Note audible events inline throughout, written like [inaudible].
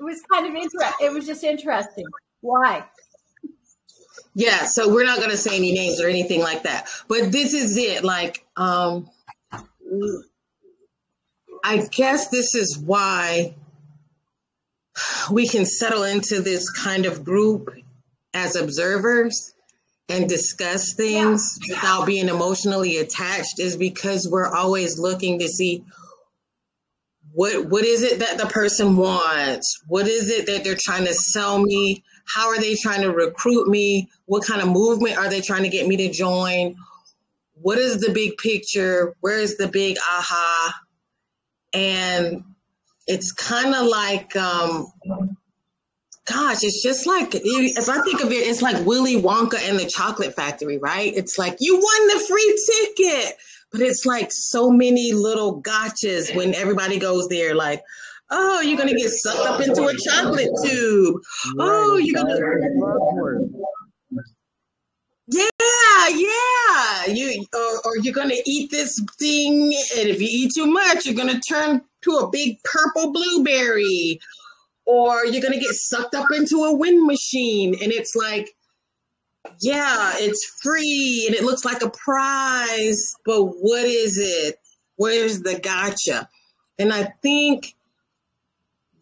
it was kind of interesting. It was just interesting. Why? Yeah, so we're not going to say any names or anything like that. But this is it. Like, um, I guess this is why we can settle into this kind of group as observers and discuss things yeah. without being emotionally attached is because we're always looking to see what what is it that the person wants? What is it that they're trying to sell me? How are they trying to recruit me? What kind of movement are they trying to get me to join? What is the big picture? Where is the big aha? And it's kind of like um gosh it's just like if i think of it it's like willy wonka and the chocolate factory right? It's like you won the free ticket but it's like so many little gotchas when everybody goes there like oh you're gonna get sucked up into a chocolate tube. Oh you're gonna yeah, yeah. You or, or, you're gonna eat this thing, and if you eat too much, you're gonna turn to a big purple blueberry, or you're gonna get sucked up into a wind machine, and it's like, yeah, it's free and it looks like a prize, but what is it? Where's the gotcha? And I think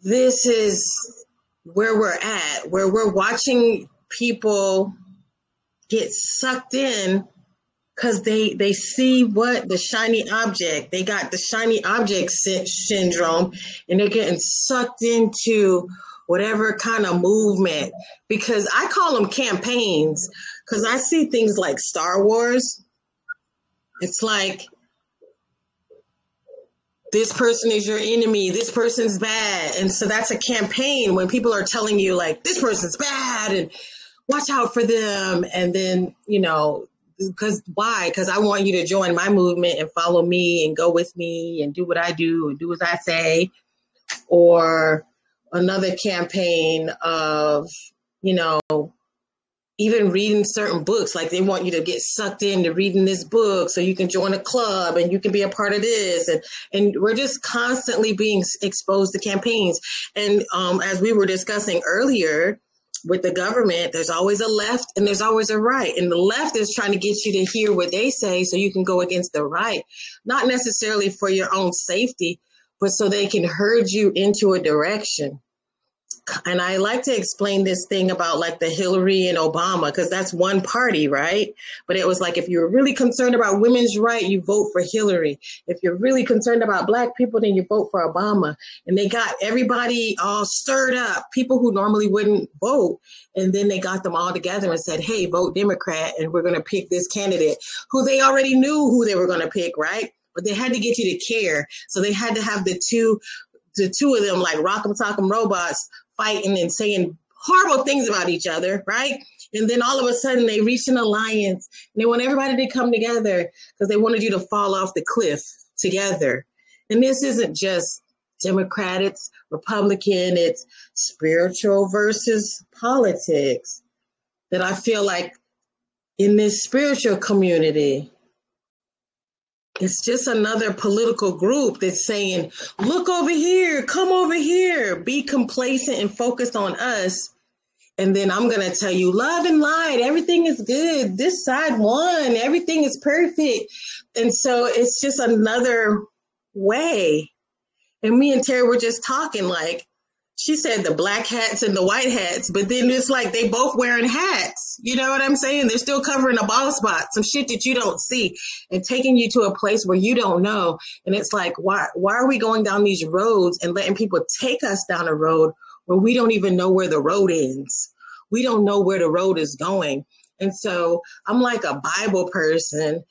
this is where we're at, where we're watching people get sucked in because they they see what the shiny object they got the shiny object syndrome and they're getting sucked into whatever kind of movement because i call them campaigns because i see things like star wars it's like this person is your enemy this person's bad and so that's a campaign when people are telling you like this person's bad and watch out for them. And then, you know, because why? Because I want you to join my movement and follow me and go with me and do what I do and do as I say. Or another campaign of, you know, even reading certain books, like they want you to get sucked into reading this book so you can join a club and you can be a part of this. And, and we're just constantly being exposed to campaigns. And um, as we were discussing earlier, with the government, there's always a left and there's always a right. And the left is trying to get you to hear what they say so you can go against the right, not necessarily for your own safety, but so they can herd you into a direction and I like to explain this thing about like the Hillary and Obama because that's one party, right? But it was like if you're really concerned about women's right, you vote for Hillary. If you're really concerned about black people, then you vote for Obama. And they got everybody all stirred up, people who normally wouldn't vote, and then they got them all together and said, "Hey, vote Democrat, and we're going to pick this candidate who they already knew who they were going to pick, right?" But they had to get you to care, so they had to have the two the two of them like rock'em sock'em robots fighting and saying horrible things about each other, right? And then all of a sudden they reach an alliance and they want everybody to come together because they wanted you to fall off the cliff together. And this isn't just Democrat, it's Republican, it's spiritual versus politics. That I feel like in this spiritual community, it's just another political group that's saying, look over here, come over here, be complacent and focused on us. And then I'm going to tell you, love and light, everything is good. This side won, everything is perfect. And so it's just another way. And me and Terri were just talking like, she said the black hats and the white hats, but then it's like they both wearing hats. You know what I'm saying? They're still covering a bald spot, some shit that you don't see, and taking you to a place where you don't know. And it's like, why why are we going down these roads and letting people take us down a road where we don't even know where the road ends? We don't know where the road is going. And so I'm like a Bible person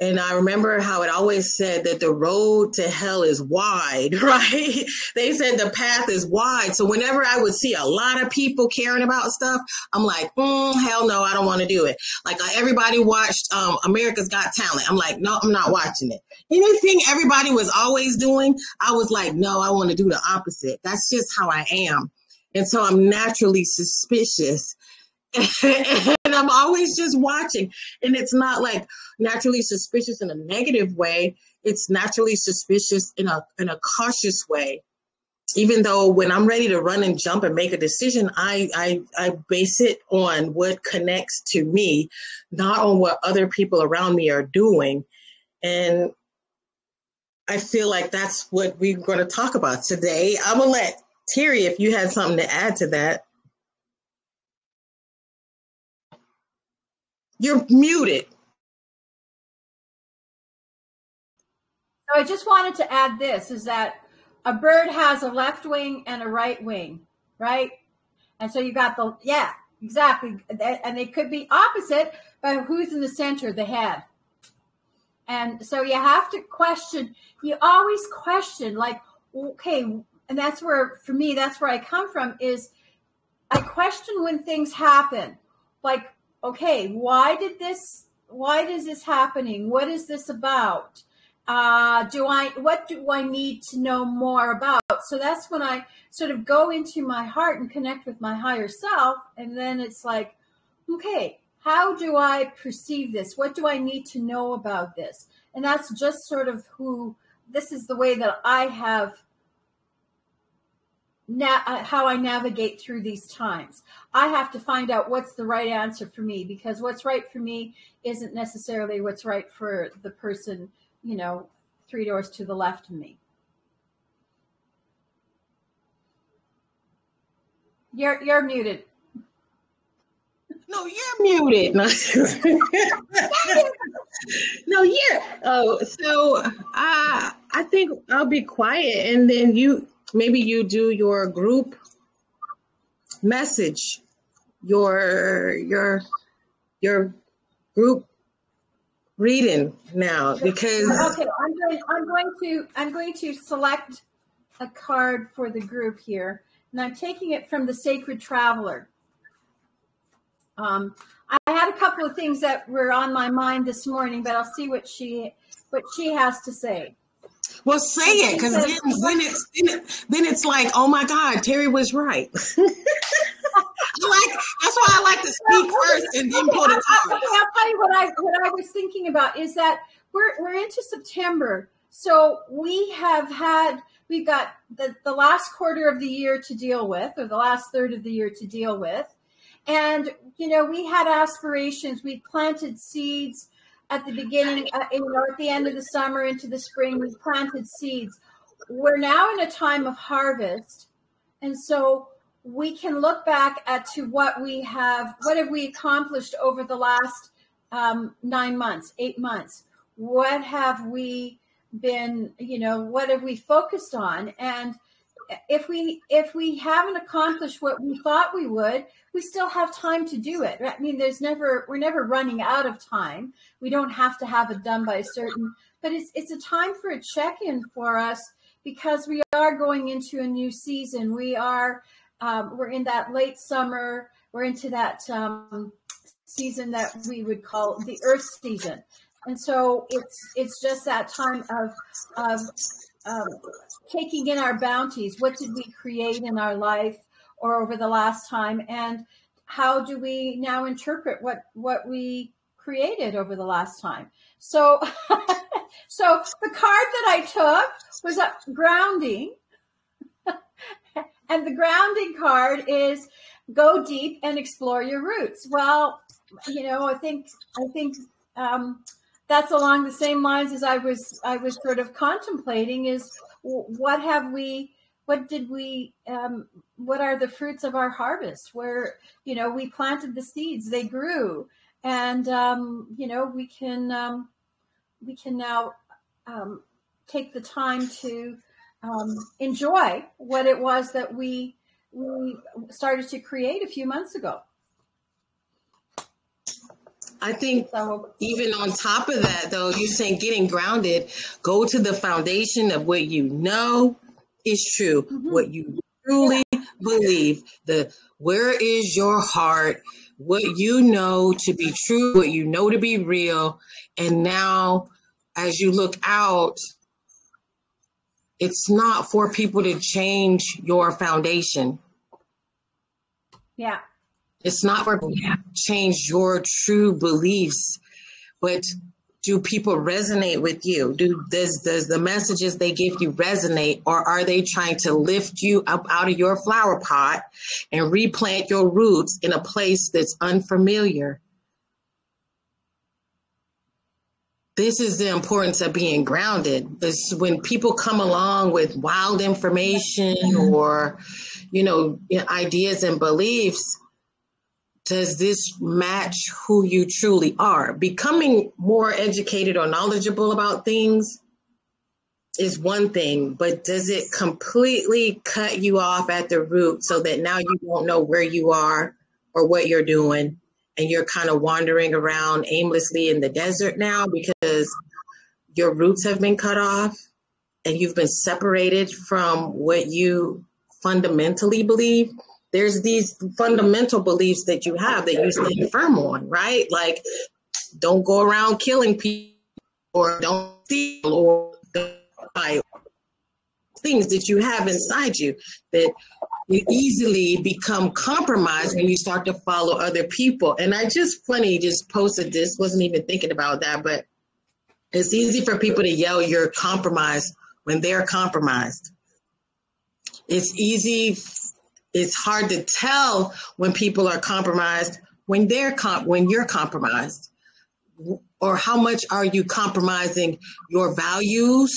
and I remember how it always said that the road to hell is wide, [laughs] right? they said the path is wide. So whenever I would see a lot of people caring about stuff, I'm like, mm, hell no, I don't want to do it. Like uh, everybody watched um, America's Got Talent. I'm like, no, I'm not watching it. Anything everybody was always doing, I was like, no, I want to do the opposite. That's just how I am. And so I'm naturally suspicious and I'm always just watching. And it's not like naturally suspicious in a negative way. It's naturally suspicious in a in a cautious way. even though when I'm ready to run and jump and make a decision, I, I, I base it on what connects to me, not on what other people around me are doing. And I feel like that's what we're going to talk about today. I'm to let Terri, if you had something to add to that. You're muted. So I just wanted to add this is that a bird has a left wing and a right wing, right? And so you got the, yeah, exactly. And they could be opposite, but who's in the center? The head. And so you have to question, you always question, like, okay, and that's where, for me, that's where I come from is I question when things happen. Like, okay, why did this, why is this happening? What is this about? uh, do I, what do I need to know more about? So that's when I sort of go into my heart and connect with my higher self. And then it's like, okay, how do I perceive this? What do I need to know about this? And that's just sort of who, this is the way that I have Na- uh, how I navigate through these times. I have to find out what's the right answer for me because what's right for me isn't necessarily what's right for the person you know, three doors to the left of me. You're you're muted. [laughs] No, you're muted. [laughs] no, yeah. Oh, so I I think I'll be quiet, and then you maybe you do your group message, your your your group reading now because okay I'm going, I'm going to i'm going to select a card for the group here and i'm taking it from the sacred traveler. Um, i had a couple of things that were on my mind this morning but i'll see what she what she has to say well say it because then, then it's then, it, then it's like oh my god terri was right [laughs] like that's why I like to speak first and then pull the Okay, I'll tell you what I what I was thinking about is that we're we're into September, so we have had we've got the, the last quarter of the year to deal with, or the last third of the year to deal with. And, you know, we had aspirations. We planted seeds at the beginning, uh, you know, at the end of the summer into the spring, we planted seeds. We're now in a time of harvest. And so we can look back at to what we have, what have we accomplished over the last um, nine months, eight months? What have we been, you know, what have we focused on? And if we if we haven't accomplished what we thought we would, we still have time to do it. I mean, there's never we're never running out of time. We don't have to have it done by a certain, but it's it's a time for a check in for us because we are going into a new season. We are um, we're in that late summer. We're into that um, season that we would call the Earth season, and so it's it's just that time of of um, taking in our bounties. What did we create in our life or over the last time, and how do we now interpret what what we created over the last time? So, [laughs] so the card that I took was a grounding [laughs] and the grounding card is go deep and explore your roots. Well, you know, I think I think um, that's along the same lines as I was I was sort of contemplating is what have we what did we um, what are the fruits of our harvest where you know we planted the seeds they grew and um, you know we can um, we can now um, take the time to um, enjoy what it was that we we started to create a few months ago. I think so, even on top of that, though, you're saying getting grounded, go to the foundation of what you know is true, mm-hmm. what you truly yeah. believe. The where is your heart? What you know to be true, what you know to be real, and now as you look out it's not for people to change your foundation. Yeah. It's not to change your true beliefs, but do people resonate with you? Do does does the messages they give you resonate, or are they trying to lift you up out of your flower pot and replant your roots in a place that's unfamiliar? This is the importance of being grounded. This when people come along with wild information or, you know, ideas and beliefs does this match who you truly are? Becoming more educated or knowledgeable about things is one thing, but does it completely cut you off at the root so that now you won't know where you are or what you're doing and you're kind of wandering around aimlessly in the desert now because your roots have been cut off and you've been separated from what you fundamentally believe? There's these fundamental beliefs that you have that you stand firm on, right? Like, don't go around killing people or don't steal or buy things that you have inside you that you easily become compromised when you start to follow other people. And I just funny just posted this, wasn't even thinking about that, but it's easy for people to yell you're compromised when they're compromised. It's easy it's hard to tell when people are compromised when they're comp- when you're compromised. Or how much are you compromising your values?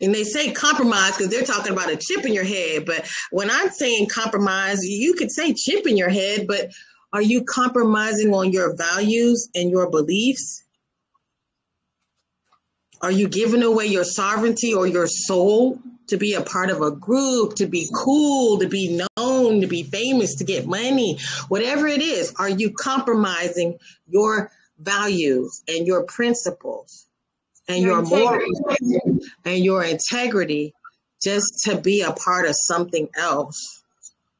And they say compromise because they're talking about a chip in your head but when i'm saying compromise you could say chip in your head but are you compromising on your values and your beliefs? Are you giving away your sovereignty or your soul to be a part of a group, to be cool, to be known, to be famous, to get money, whatever it is, are you compromising your values and your principles and your, your morals and your integrity just to be a part of something else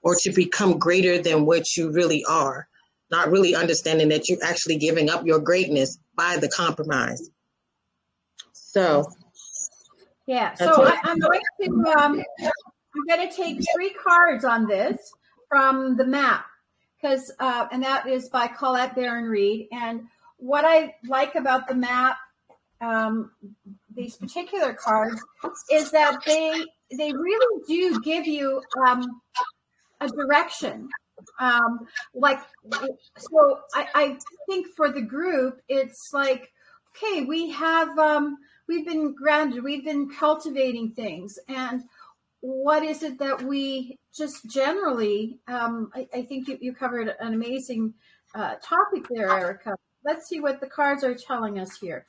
or to become greater than what you really are? Not really understanding that you're actually giving up your greatness by the compromise. So yeah, so I, am going to um, I'm going to take three cards on this from the map because uh, and that is by Colette Baron Reid. And what I like about the map, um, these particular cards, is that they they really do give you um, a direction. Um, like so, I, I think for the group, it's like okay, we have um, we've been grounded, we've been cultivating things. And what is it that we just generally, um, I, I, think you, you, covered an amazing uh, topic there, Erika. Let's see what the cards are telling us here.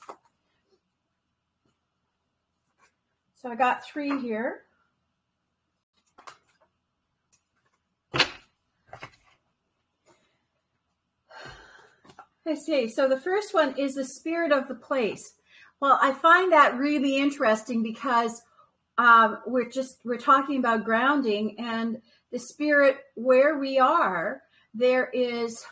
So I got three here. I see. So the first one is the spirit of the place. Well, I find that really interesting because um, we're just we're talking about grounding and the spirit where we are. There is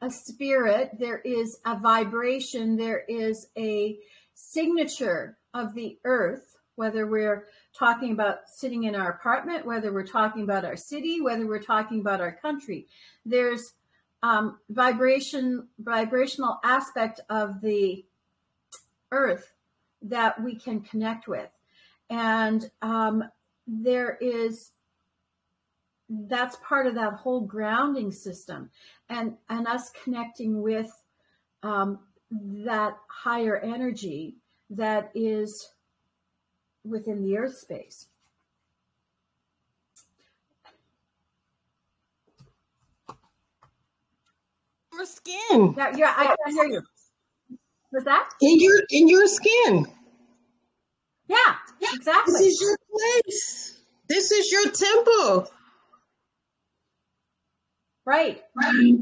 a spirit, there is a vibration, there is a signature of the earth, whether we're talking about sitting in our apartment, whether we're talking about our city, whether we're talking about our country. There's um, vibration, vibrational aspect of the earth that we can connect with. And um, there is that's part of that whole grounding system and and us connecting with um, that higher energy that is within the earth space your skin yeah, yeah i can hear you was that? In your in your skin. Yeah, exactly. This is your place. This is your temple. Right.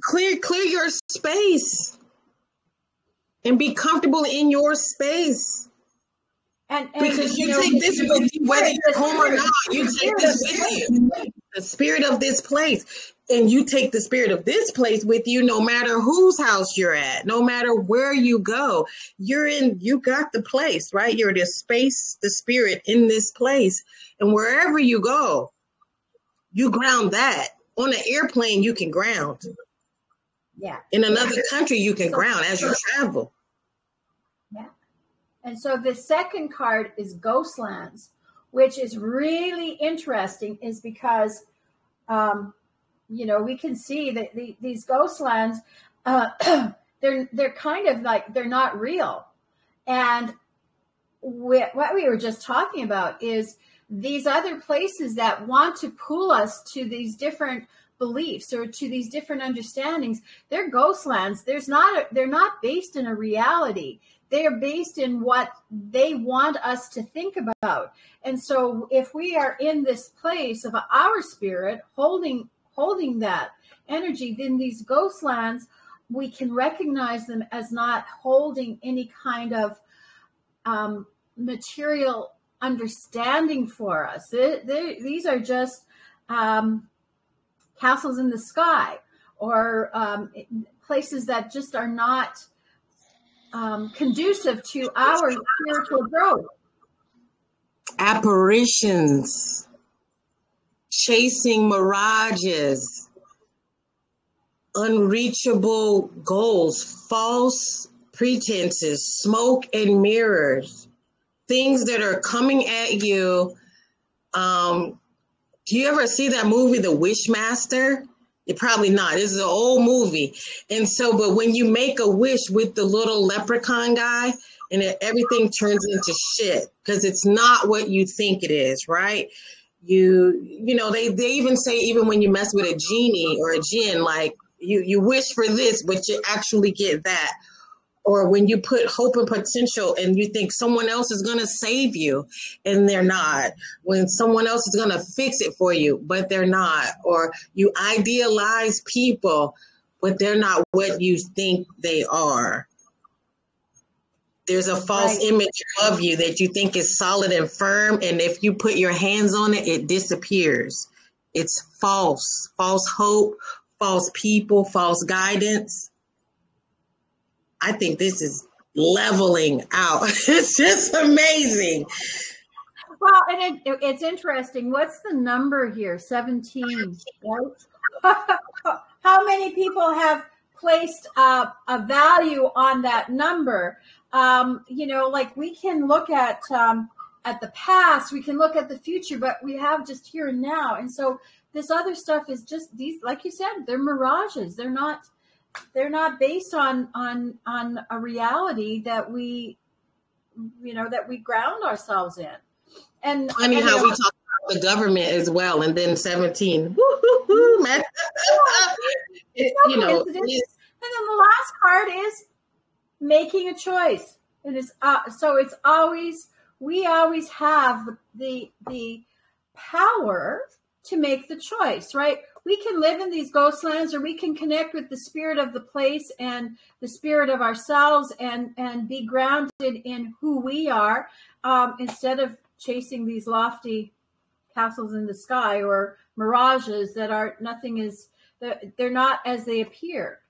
Clear clear your space. And be comfortable in your space. And, and because you, you know, take this with you, whether you're home or not, you take this with you. The spirit of this place. And you take the spirit of this place with you no matter whose house you're at no matter where you go. You're in you got the place right? You're the space the spirit in this place. And wherever you go you ground that. On an airplane you can ground. Yeah. In another country you can ground as you travel. Yeah. And so the second card is Ghostlands, which is really interesting, is because, um, you know, we can see that the, these Ghostlands, uh, [clears throat] they're they're kind of like they're not real, and we, what we were just talking about is these other places that want to pull us to these different beliefs or to these different understandings they're ghost lands. There's not a, they're not based in a reality they are based in what they want us to think about and so if we are in this place of our spirit holding holding that energy then these ghost lands we can recognize them as not holding any kind of um, material understanding for us. They, they, these are just um, castles in the sky or um, places that just are not um, conducive to our spiritual growth. Apparitions, chasing mirages, unreachable goals, false pretenses, smoke and mirrors things that are coming at you. Um, do you ever see that movie, The Wishmaster? It probably not. This is an old movie. And so, but when you make a wish with the little leprechaun guy, and it, everything turns into shit because it's not what you think it is, right? You, you know, they, they even say even when you mess with a genie or a jinn, like you, you wish for this, but you actually get that or when you put hope and potential and you think someone else is going to save you and they're not. When someone else is going to fix it for you but they're not. Or you idealize people but they're not what you think they are. There's a false right. image of you that you think is solid and firm and if you put your hands on it it disappears. It's false. False hope false people false guidance I think this is leveling out. [laughs] it's just amazing. Well, and it, it's interesting. What's the number here? 17, right? [laughs] How many people have placed uh, a value on that number? Um, you know, like we can look at um, at the past, we can look at the future, but we have just here and now. And so this other stuff is just these, like you said, they're mirages. They're not they're not based on on on a reality that we you know that we ground ourselves in. And funny and, how know, we talk about the government as well and then 17 Woo-hoo-hoo, man. [laughs] it, you know and then the last part is making a choice. It is uh, so it's always we always have the the power to make the choice right we can live in these ghost lands or we can connect with the spirit of the place and the spirit of ourselves and and be grounded in who we are um, instead of chasing these lofty castles in the sky or mirages that are nothing is they're not as they appear.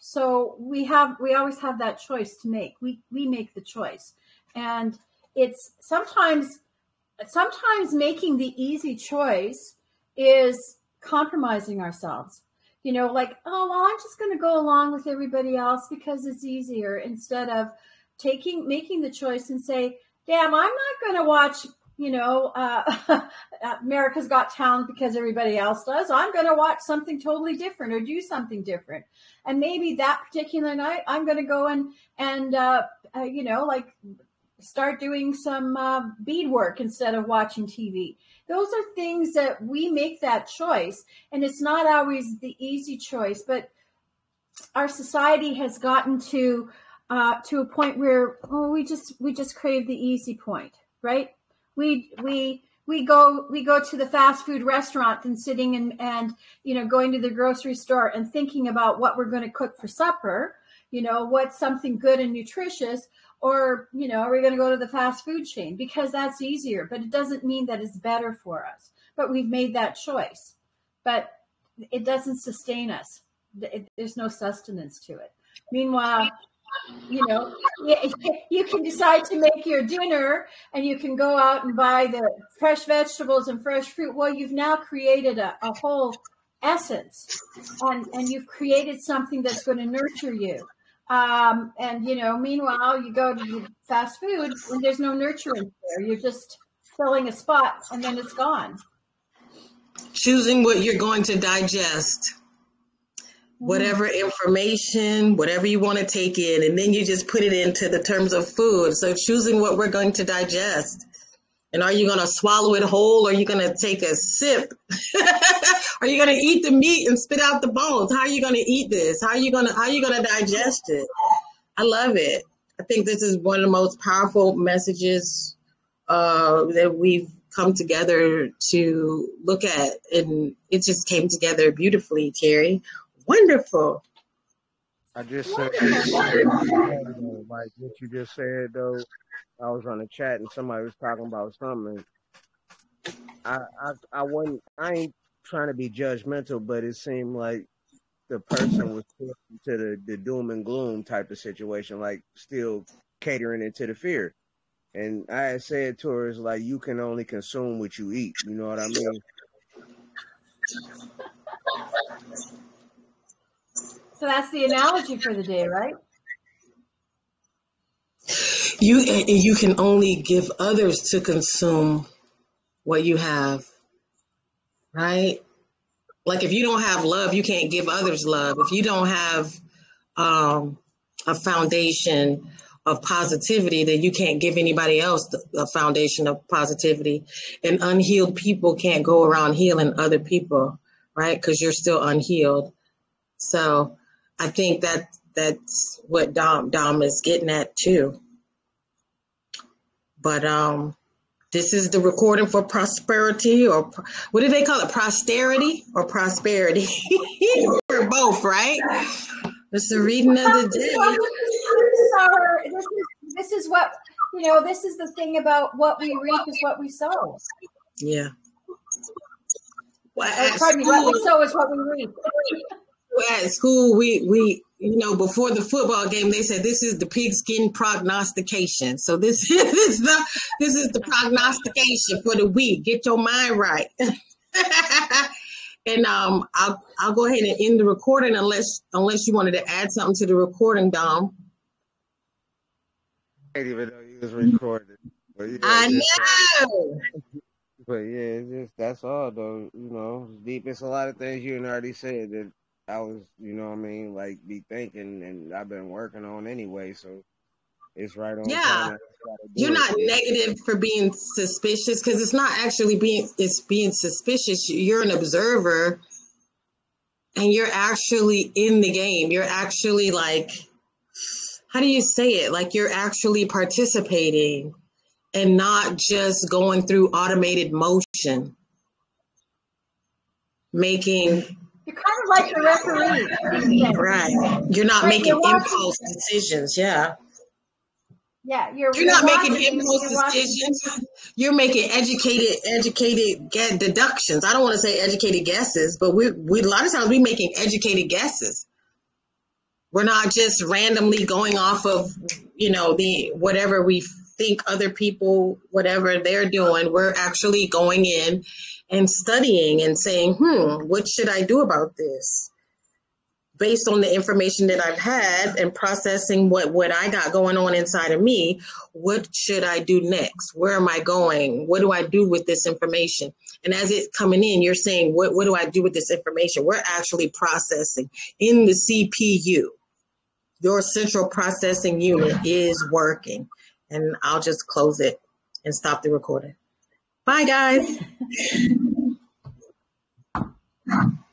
So we have we always have that choice to make. We we make the choice. And it's sometimes sometimes making the easy choice is compromising ourselves. You know, like, oh, well, I'm just going to go along with everybody else because it's easier instead of taking, making the choice and say, damn, I'm not going to watch, you know, uh, [laughs] America's Got Talent because everybody else does. I'm going to watch something totally different or do something different. And maybe that particular night, I'm going to go and, and, uh, uh, you know, like start doing some uh, beadwork instead of watching TV those are things that we make that choice and it's not always the easy choice but our society has gotten to uh, to a point where oh we just we just crave the easy point right? We we we go we go to the fast food restaurant and sitting and and you know going to the grocery store and thinking about what we're going to cook for supper you know what's something good and nutritious or you know are we going to go to the fast food chain? Because that's easier but it doesn't mean that it's better for us. But we've made that choice. But it doesn't sustain us. It, there's no sustenance to it. Meanwhile you know you can decide to make your dinner and you can go out and buy the fresh vegetables and fresh fruit. Well you've now created a, a whole essence and and you've created something that's going to nurture you Um, and you know, meanwhile, you go to fast food and there's no nurturing there. You're just filling a spot and then it's gone. Choosing what you're going to digest whatever information, whatever you want to take in, and then you just put it into the terms of food. So choosing what we're going to digest. And are you going to swallow it whole or are you going to take a sip? [laughs] are you going to eat the meat and spit out the bones? How are you going to eat this? How are you going to how are you going to digest it? I love it. I think this is one of the most powerful messages uh, that we've come together to look at and it just came together beautifully, Terri wonderful. I just said, like what you just said though. I was on the chat and somebody was talking about something. I I I wasn't. I ain't trying to be judgmental, but it seemed like the person was to the the doom and gloom type of situation, like still catering into the fear. And I had said to her, "It's like you can only consume what you eat." You know what I mean? So that's the analogy for the day, right? You you can only give others to consume what you have, right? Like if you don't have love, you can't give others love. If you don't have um, a foundation of positivity, then you can't give anybody else a foundation of positivity. And unhealed people can't go around healing other people, right? Because you're still unhealed. So I think that that's what Dom Dom is getting at too. But um, this is the recording for prosperity, or what do they call it? Posterity or prosperity? [laughs] We're both, right? It's the reading of the day. This is, this, is, this is what you know. This is the thing about what we reap is what we sow. Yeah. Well, oh, pardon me. What we sow is what we reap [laughs] at school, we we you know before the football game, they said this is the pigskin prognostication. So this [laughs] is the this is the prognostication for the week. Get your mind right. [laughs] and um, I'll I'll go ahead and end the recording unless unless you wanted to add something to the recording, Dom. I didn't even know you was recording. Yeah, I know. But yeah, just that's all though. You know, deep. It's a lot of things you and already said that I was, you know what I mean, like be thinking and I've been working on anyway, so it's right on. Yeah. You're not negative for being suspicious because it's not actually being it's being suspicious. You're an observer and you're actually in the game. You're actually like how do you say it? Like you're actually participating and not just going through automated motion. Making kind of like the referee. [laughs] Right. You're not right, making you're impulse decisions. Yeah. Yeah, you're, you're, you're not making impulse decisions. You're making educated, educated get deductions. I don't want to say educated guesses, but we we a lot of times we making educated guesses. We're not just randomly going off of you know the whatever we think other people whatever they're doing. We're actually going in and studying and saying, hmm, what should I do about this? Based on the information that I've had and processing what, what I got going on inside of me, what should I do next? Where am I going? What do I do with this information? And as it's coming in, you're saying, what, what do I do with this information? We're actually processing in the CPU. Your central processing unit is working. And I'll just close it and stop the recording. Bye, guys. [laughs] Yeah.